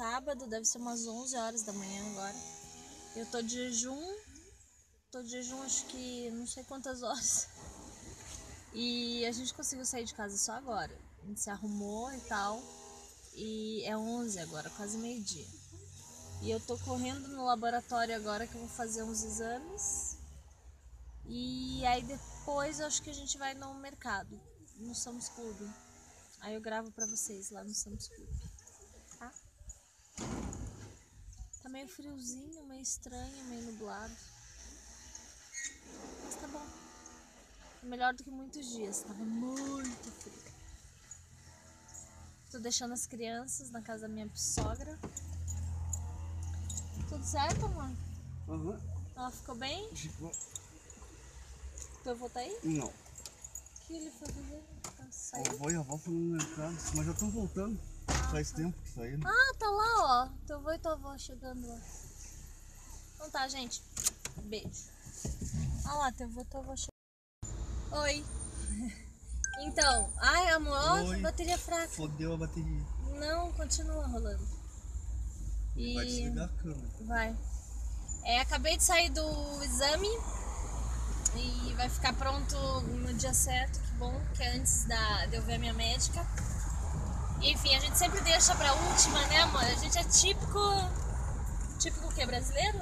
sábado, deve ser umas 11 horas da manhã agora. Eu tô de jejum, tô de jejum acho que não sei quantas horas. E a gente conseguiu sair de casa só agora. A gente se arrumou e tal. E é 11 agora, quase meio-dia. E eu tô correndo no laboratório agora que eu vou fazer uns exames. E aí depois eu acho que a gente vai no mercado, no Sam's Club. Aí eu gravo pra vocês lá no Sam's Club. Tá? Tá meio friozinho, meio estranho, meio nublado. Mas tá bom. Melhor do que muitos dias. Tava muito frio. Tô deixando as crianças na casa da minha sogra. Tudo certo, amor? Aham. Ela ficou bem? Tipo, Teu avô tá aí? Não. O que ele foi fazer? Tá A saindo? avó e a avó foram no mercado, mas já estão voltando. Faz tempo que saíram. Ah, tá lá, ó. Teu avô e tua avó chegando lá. Então tá, gente. Beijo. Ah lá, teu avô e tua avó chegando. Oi. Então, ai amor, Oi. bateria fraca. Fodeu a bateria. Não, continua rolando. E Vai desligar a câmera. vai. É, acabei de sair do exame e vai ficar pronto no dia certo, que bom, que é antes da, de eu ver a minha médica. Enfim, a gente sempre deixa pra última, né, amor? A gente é típico. Típico o quê? Brasileiro?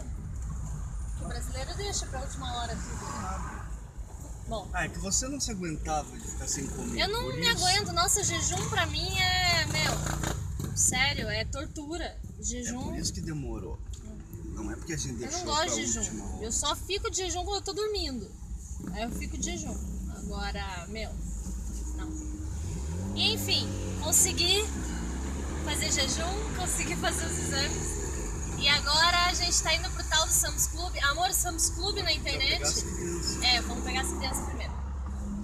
O brasileiro deixa pra última hora tudo. Bom, Ah, é que você não se aguentava de ficar sem comer. eu não me isso. aguento. Nossa, jejum pra mim é. Meu, sério, é tortura. É Jejum. por isso que demorou. Não é porque a gente Eu deixou não gosto de jejum. hora. Eu só fico de jejum quando eu tô dormindo. Aí eu fico de jejum. Agora, meu, não. Enfim, consegui fazer jejum, consegui fazer os exames. E agora a gente tá indo pro tal do Sam's Club. Amor, Sam's Club na internet. É, vamos pegar as crianças primeiro.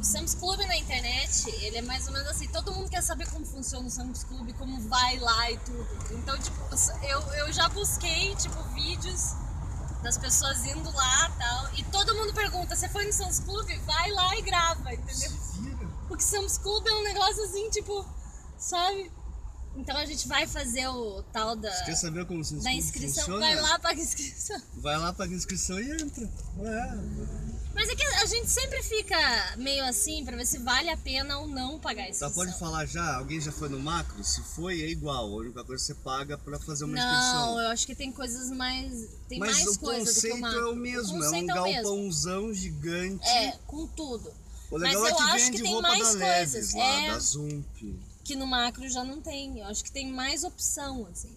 O Sam's Club na internet, ele é mais ou menos assim, todo mundo quer saber como funciona o Sam's Club, como vai lá e tudo. Então, tipo, eu, eu já busquei, tipo, vídeos das pessoas indo lá e tal, e todo mundo pergunta, você foi no Sam's Club? Vai lá e grava, entendeu? Porque Sam's Club é um negócio assim, tipo, sabe? Então a gente vai fazer o tal da, Você quer saber como se da inscrição, funciona? vai lá, paga inscrição. Vai lá, paga a inscrição e entra. É. Mas é que a gente sempre fica meio assim pra ver se vale a pena ou não pagar isso. Tá, pode falar já? Alguém já foi no macro? Se foi, é igual. A única coisa que você paga pra fazer uma Não, inscrição. eu acho que tem coisas mais. Tem Mas mais o coisa do que o conceito macro. é o mesmo, O é um é galpãozão gigante. É, com tudo. O Mas legal é eu que acho vende que tem mais da Leves coisas, lá, é. da Zump. Que no macro já não tem. Eu acho que tem mais opção, assim.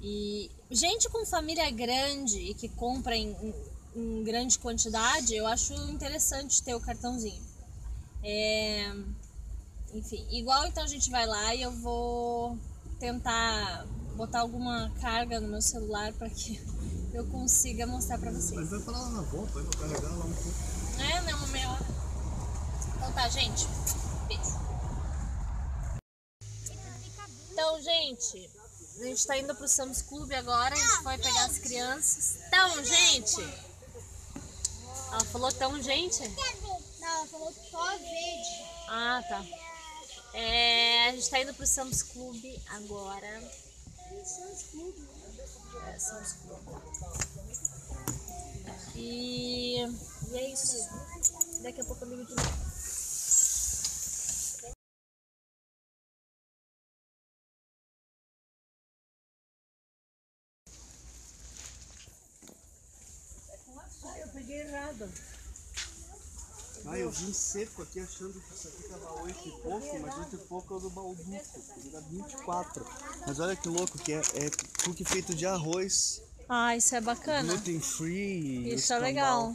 E gente com família grande e que compra em, em- em grande quantidade, eu acho interessante ter o cartãozinho. É, enfim, igual então a gente vai lá e eu vou tentar botar alguma carga no meu celular para que eu consiga mostrar para vocês. Mas vai falar lá na volta, vai carregar lá um pouco. É, né? Uma meia hora. Então tá, gente. Então, gente, a gente tá indo pro Sam's Club agora. A gente vai pegar as crianças. Então, gente. Ela falou tão, gente? Não, ela falou só verde. Ah, tá. É, a gente tá indo pro Sam's Club agora. É, Sam's. E, e é isso. Daqui a pouco eu ligo de novo. Errado. Ah, eu vim seco aqui achando que isso aqui tava 8 e pouco, mas 8 e pouco é o do Balduco, dá 24. Mas olha que louco que é, é cookie feito de arroz, Ah, isso é bacana. gluten free. Isso é legal.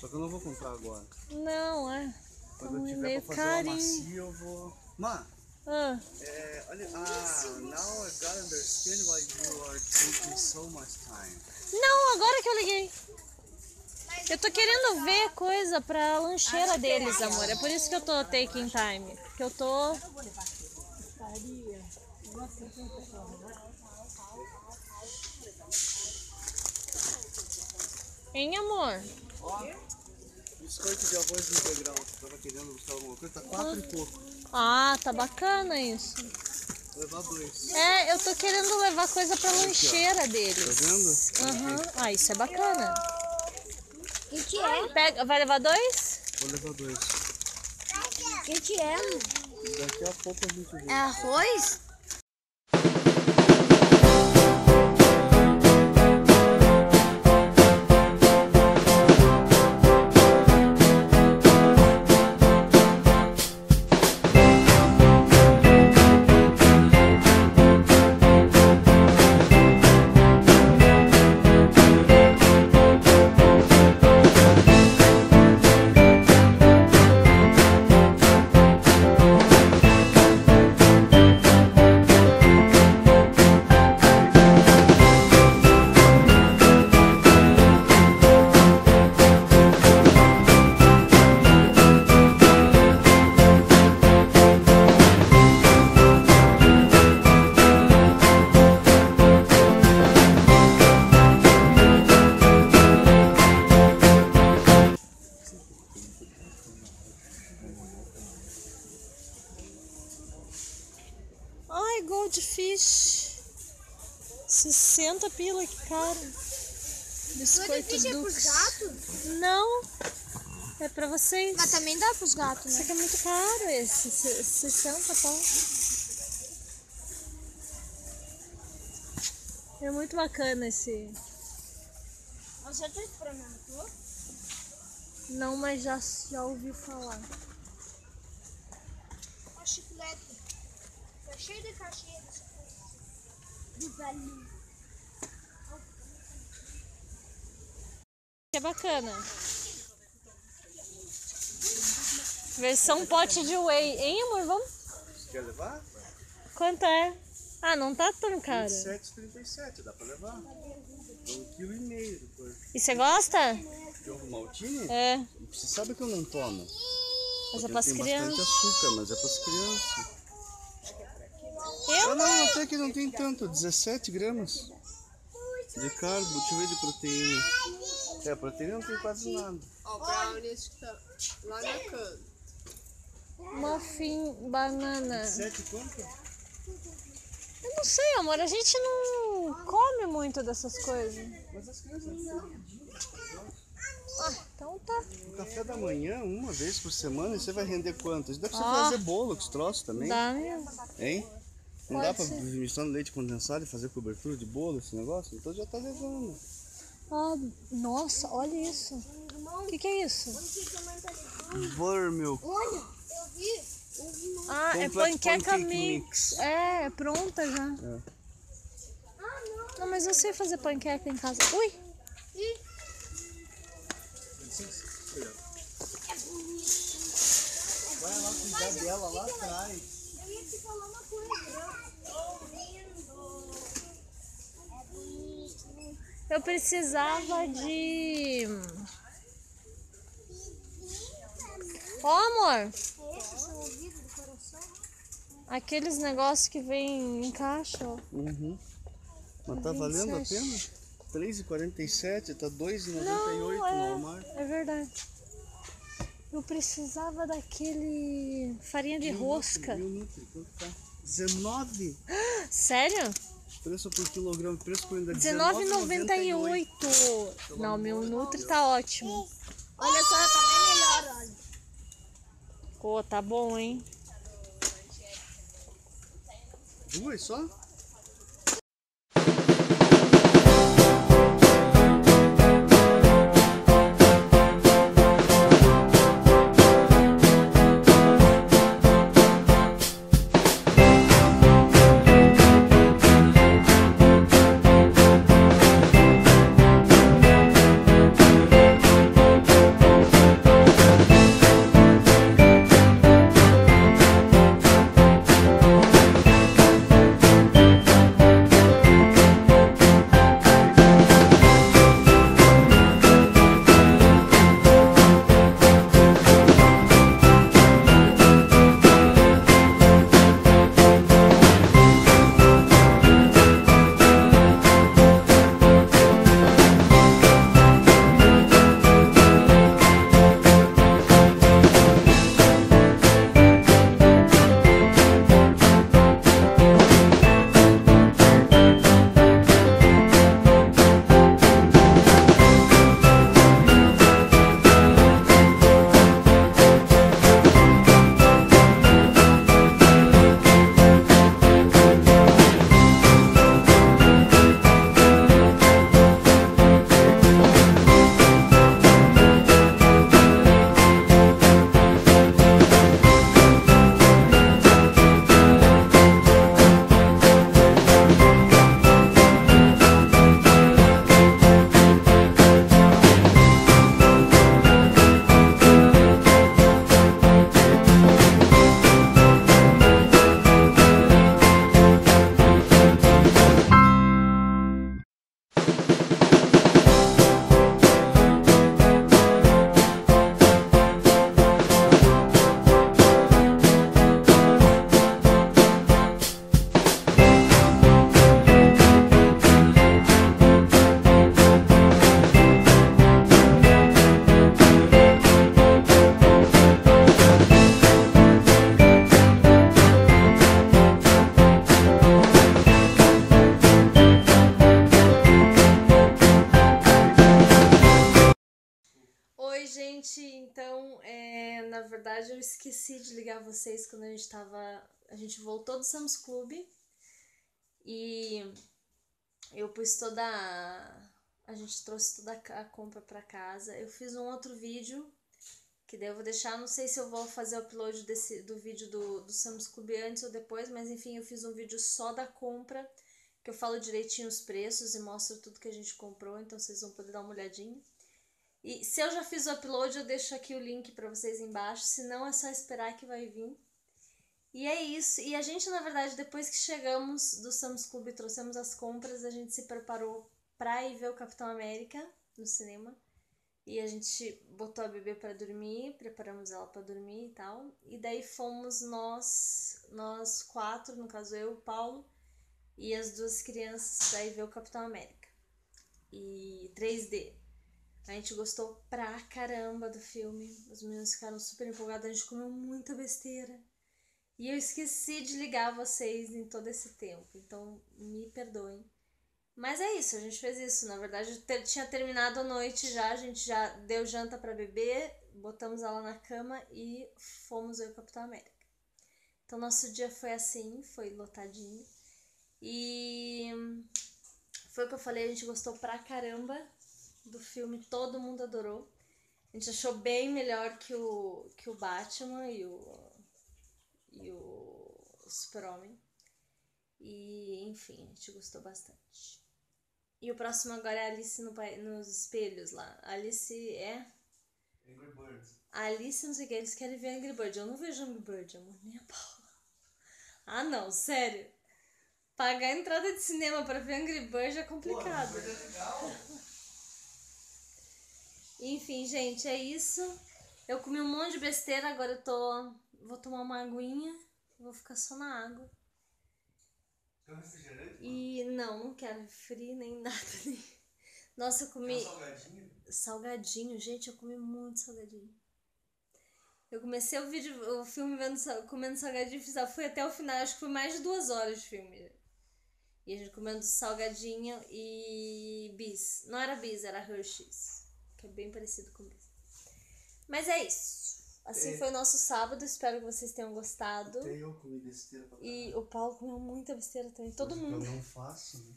Só que eu não vou comprar agora. Não, é. Quando eu Hum, tiver meio pra fazer uma carinho. macia, eu vou. Má, Ah, é, olha. Ah, now I gotta understand why you are taking so much time. não, agora que eu liguei. Eu tô querendo ver coisa pra lancheira deles, amor. É por isso que eu tô taking time. Que eu tô. Hein, amor? Biscoito de arroz integral. Tava querendo buscar alguma coisa? Tá 4 e pouco. Ah, tá bacana isso. Levar dois. É, eu tô querendo levar coisa pra lancheira Tá deles. vendo? Aham. Ah, isso é bacana. O que é? Pega, vai levar dois? Vou levar dois. O que, que é? Daqui a pouco a gente vê. É arroz? Goldfish. 60 pila, que caro. Biscoito Goldfish é pros Dux. gatos? Não. É pra vocês. Mas também dá pros gatos, Isso né? aqui é muito caro, esse. se- 60 pau. É muito bacana esse. Você tá experimentou? Não, mas já, já ouvi falar. Uma chiclete. Tá cheio de caixinha. De velhinho. É bacana. Versão pote de whey. Hein, amor? Vamos? Quer levar? Quanto é? Ah, não tá tão caro. 27,37, dá pra levar. Um quilo e meio depois. E você gosta? De ovo maltine? É. Você sabe que eu não tomo. Mas é pras tem crianças. bastante açúcar, mas é pras crianças. Eu Ah, não, até que não tem tanto, 17 gramas de carbo, deixa eu ver de proteína. É, proteína não tem quase nada. Ó, o brownies que tá lá na cana. Muffin banana. 7 quanto? Eu não sei, amor. A gente não come muito dessas coisas. Mas as crianças não. Ah, então tá. O café da manhã, uma vez por semana, e você vai render quantas? Dá pra você Ó. fazer bolo com os troços também, Dá mesmo. hein? Não Pode dá pra ser. misturar no leite condensado e fazer cobertura de bolo, esse negócio? Então já tá levando. Ah, nossa, olha isso. O que, que é isso? Buttermilk. Olha, eu vi. Eu vi um. Ah, é Completo panqueca pancake mix. mix. É, é pronta já. É. Ah, não. Não, mas eu sei fazer panqueca em casa. Ui! Ih, Vai lá cuidar dela lá atrás. eu ia te falar uma coisa. Tô vendo. É bonito. Eu precisava de. Ó, amor, do coração? aqueles negócios que vem em caixa, ó. Uhum. Mas tá valendo a 27. pena? 3,47, tá 2,98 Não, no é, Walmart. é verdade. Eu precisava daquele farinha de rosca. Nutri, quanto tá? 19 Sério? Preço por quilograma, preço por ainda R$19,98. Não, meu Nutri tá ótimo. Olha só, tá bem melhor, olha. Pô, tá bom, hein? Duas só? Verdade, eu esqueci de ligar vocês quando a gente tava. A gente voltou do Sam's Club e eu pus toda. A, a gente trouxe toda a compra pra casa. Eu fiz um outro vídeo que daí eu vou deixar. Não sei se eu vou fazer o upload desse, do vídeo do, do Sam's Club antes ou depois, mas enfim, eu fiz um vídeo só da compra que eu falo direitinho os preços e mostro tudo que a gente comprou, então vocês vão poder dar uma olhadinha. E se eu já fiz o upload, eu deixo aqui o link para vocês embaixo, se não é só esperar que vai vir. E é isso. E a gente, na verdade, depois que chegamos do Sam's Club e trouxemos as compras, a gente se preparou pra ir ver o Capitão América no cinema. E a gente botou a bebê para dormir, preparamos ela para dormir e tal. E daí fomos nós, nós quatro, no caso eu, o Paulo e as duas crianças ir ver o Capitão América. E 3D. A gente gostou pra caramba do filme. Os meninos ficaram super empolgados, a gente comeu muita besteira. E eu esqueci de ligar vocês em todo esse tempo, então me perdoem. Mas é isso, a gente fez isso. Na verdade, tinha terminado a noite já, a gente já deu janta para beber, botamos ela na cama e fomos ver o Capitão América. Então, nosso dia foi assim, foi lotadinho. E foi o que eu falei, a gente gostou pra caramba do filme, todo mundo adorou. A gente achou bem melhor que o, que o Batman e o, e o Super-Homem. E, enfim, a gente gostou bastante. E o próximo agora é Alice no, nos espelhos lá. Alice é. Angry Birds. Alice, não sei o que, eles querem ver Angry Bird. Eu não vejo Angry Bird, amor, nem a pau. Ah, não, sério. Pagar entrada de cinema pra ver Angry Bird é complicado. Pô, é legal. Enfim, gente, é isso. Eu comi um monte de besteira, agora eu tô. Vou tomar uma aguinha. Vou ficar só na água. Quer um refrigerante? E não, não quero frio nem nada. Nossa, eu comi um salgadinho? salgadinho, gente, eu comi muito salgadinho. Eu comecei o vídeo, o filme vendo, comendo salgadinho, fui até o final, acho que foi mais de duas horas de filme. E a gente comendo salgadinho e bis. Não era bis, era Hershey's. Que é bem parecido com bis. Mas é isso. Assim É. foi o nosso sábado, espero que vocês tenham gostado. Até eu comi besteira pra E o Paulo comeu muita besteira também, todo Coisa mundo. Que eu não faço, né?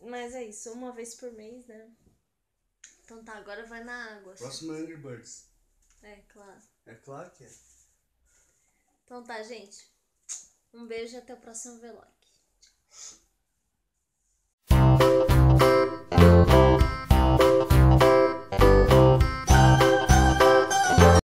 Mas é isso, uma vez por mês, né? Então tá, agora vai na água. Próximo é Angry Birds. É, claro. É claro que é. Então tá, gente. Um beijo e até o próximo velório.